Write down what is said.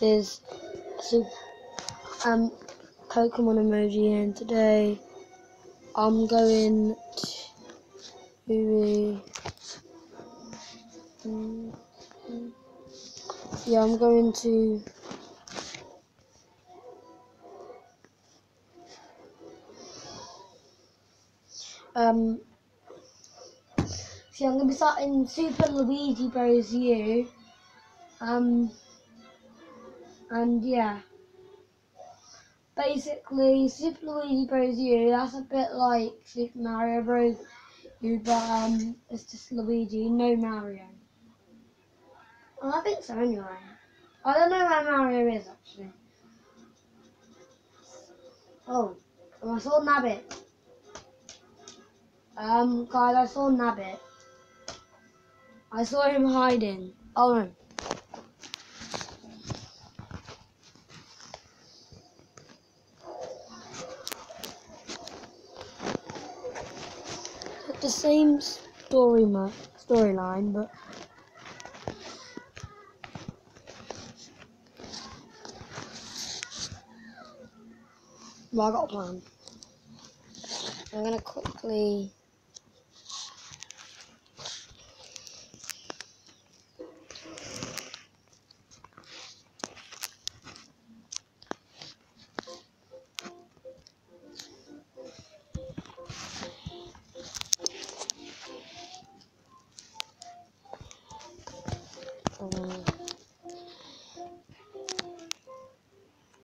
Is um Pokemon emoji, and today I'm going to. Mm. Yeah, I'm going to. Um, see, I'm to be starting Super Luigi Bros. U. Um, and yeah. Basically, Super Luigi Bros. U, that's a bit like Super Mario Bros. U, but um, it's just Luigi, no Mario. Well, I think so anyway. I don't know where Mario is actually. Oh, I saw Nabbit. Um, guys, I saw Nabbit. I saw him hiding. Oh no. The same story storyline, but well, I got a plan. I'm gonna quickly 嗯